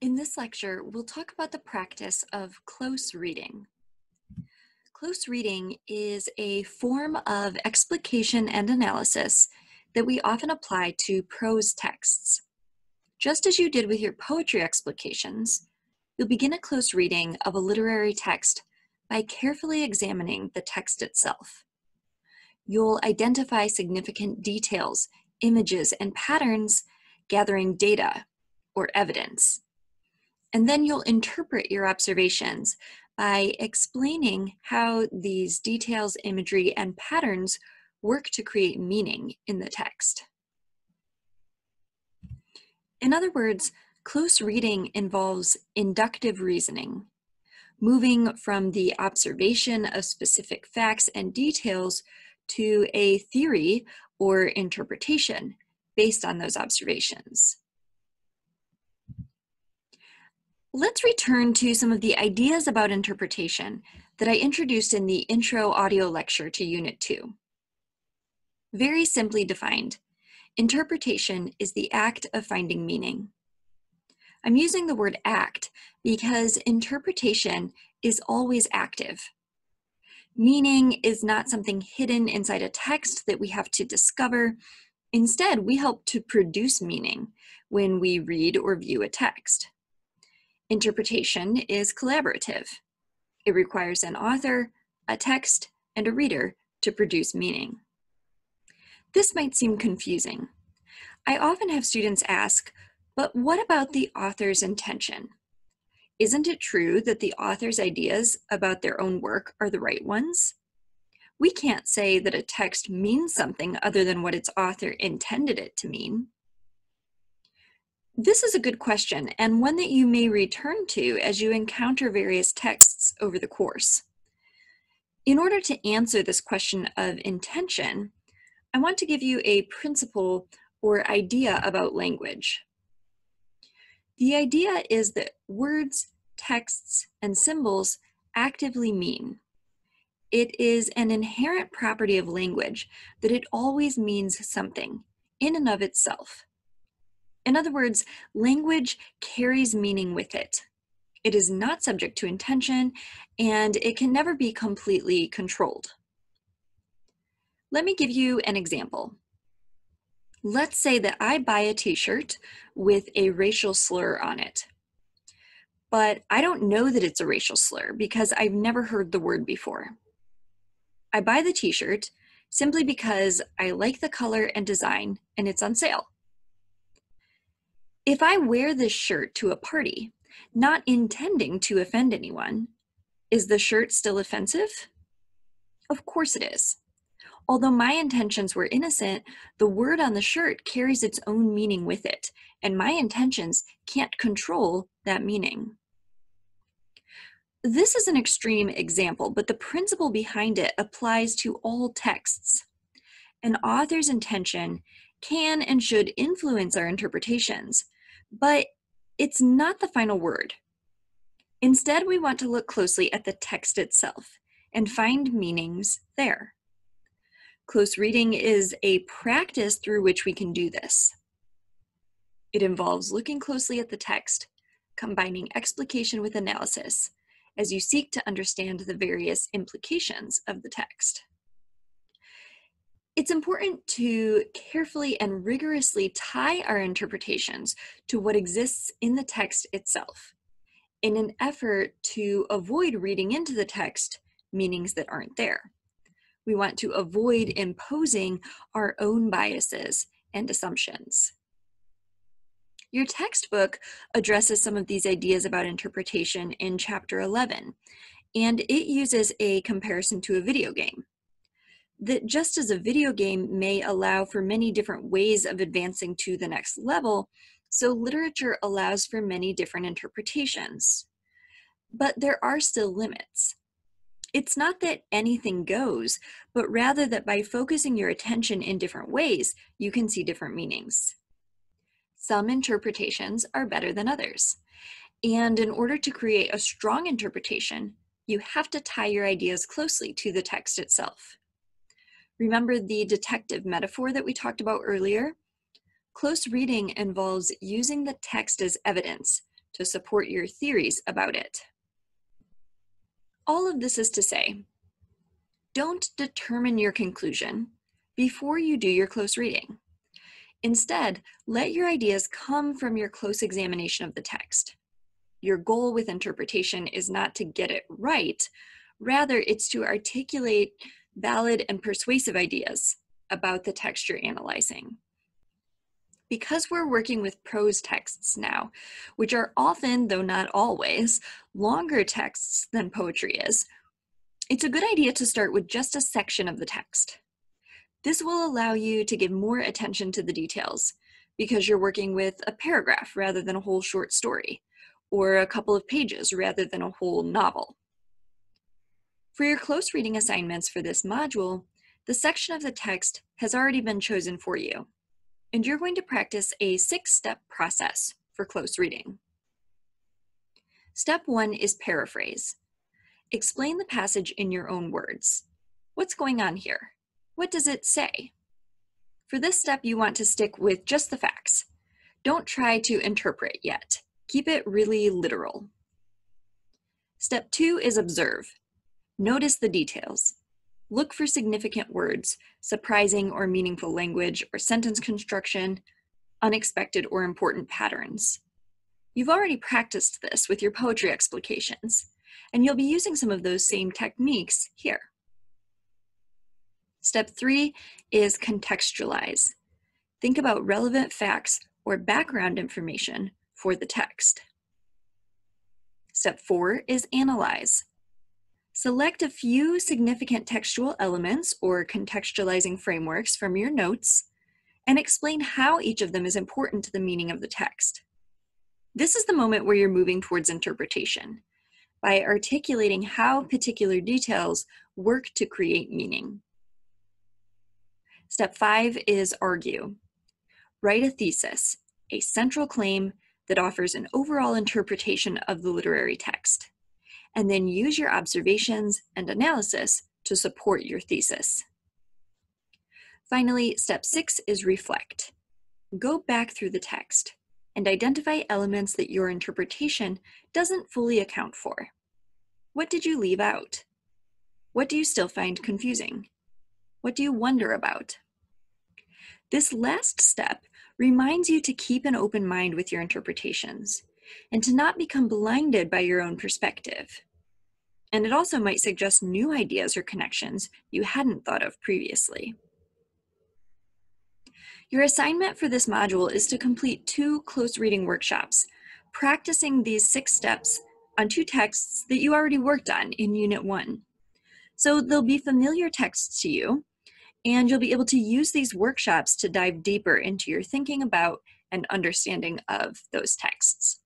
In this lecture, we'll talk about the practice of close reading. Close reading is a form of explication and analysis that we often apply to prose texts. Just as you did with your poetry explications, you'll begin a close reading of a literary text by carefully examining the text itself. You'll identify significant details, images, and patterns, gathering data or evidence. And then you'll interpret your observations by explaining how these details, imagery, and patterns work to create meaning in the text. In other words, close reading involves inductive reasoning, moving from the observation of specific facts and details to a theory or interpretation based on those observations. Let's return to some of the ideas about interpretation that I introduced in the intro audio lecture to Unit 2. Very simply defined, interpretation is the act of finding meaning. I'm using the word act because interpretation is always active. Meaning is not something hidden inside a text that we have to discover. Instead, we help to produce meaning when we read or view a text. Interpretation is collaborative. It requires an author, a text, and a reader to produce meaning. This might seem confusing. I often have students ask, but what about the author's intention? Isn't it true that the author's ideas about their own work are the right ones? We can't say that a text means something other than what its author intended it to mean. This is a good question and one that you may return to as you encounter various texts over the course. In order to answer this question of intention, I want to give you a principle or idea about language. The idea is that words, texts, and symbols actively mean. It is an inherent property of language that it always means something in and of itself. In other words, language carries meaning with it. It is not subject to intention and it can never be completely controlled. Let me give you an example. Let's say that I buy a t-shirt with a racial slur on it. But I don't know that it's a racial slur because I've never heard the word before. I buy the t-shirt simply because I like the color and design and it's on sale. If I wear this shirt to a party, not intending to offend anyone, is the shirt still offensive? Of course it is. Although my intentions were innocent, the word on the shirt carries its own meaning with it, and my intentions can't control that meaning. This is an extreme example, but the principle behind it applies to all texts. An author's intention can and should influence our interpretations, but it's not the final word. Instead, we want to look closely at the text itself and find meanings there. Close reading is a practice through which we can do this. It involves looking closely at the text, combining explication with analysis, as you seek to understand the various implications of the text. It's important to carefully and rigorously tie our interpretations to what exists in the text itself in an effort to avoid reading into the text meanings that aren't there. We want to avoid imposing our own biases and assumptions. Your textbook addresses some of these ideas about interpretation in chapter 11, and it uses a comparison to a video game that just as a video game may allow for many different ways of advancing to the next level, so literature allows for many different interpretations. But there are still limits. It's not that anything goes, but rather that by focusing your attention in different ways, you can see different meanings. Some interpretations are better than others. And in order to create a strong interpretation, you have to tie your ideas closely to the text itself. Remember the detective metaphor that we talked about earlier? Close reading involves using the text as evidence to support your theories about it. All of this is to say, don't determine your conclusion before you do your close reading. Instead, let your ideas come from your close examination of the text. Your goal with interpretation is not to get it right, rather, it's to articulate valid and persuasive ideas about the text you're analyzing. Because we're working with prose texts now, which are often, though not always, longer texts than poetry is, it's a good idea to start with just a section of the text. This will allow you to give more attention to the details because you're working with a paragraph rather than a whole short story, or a couple of pages rather than a whole novel. For your close reading assignments for this module, the section of the text has already been chosen for you, and you're going to practice a six-step process for close reading. Step one is paraphrase. Explain the passage in your own words. What's going on here? What does it say? For this step, you want to stick with just the facts. Don't try to interpret yet. Keep it really literal. Step two is observe. Notice the details. Look for significant words, surprising or meaningful language or sentence construction, unexpected or important patterns. You've already practiced this with your poetry explications, and you'll be using some of those same techniques here. Step three is contextualize. Think about relevant facts or background information for the text. Step four is analyze. Select a few significant textual elements or contextualizing frameworks from your notes and explain how each of them is important to the meaning of the text. This is the moment where you're moving towards interpretation by articulating how particular details work to create meaning. Step five is argue. Write a thesis, a central claim that offers an overall interpretation of the literary text, and then use your observations and analysis to support your thesis. Finally, step six is reflect. Go back through the text and identify elements that your interpretation doesn't fully account for. What did you leave out? What do you still find confusing? What do you wonder about? This last step reminds you to keep an open mind with your interpretations and to not become blinded by your own perspective. And it also might suggest new ideas or connections you hadn't thought of previously. Your assignment for this module is to complete two close reading workshops, practicing these six steps on two texts that you already worked on in Unit 1. So they'll be familiar texts to you, and you'll be able to use these workshops to dive deeper into your thinking about and understanding of those texts.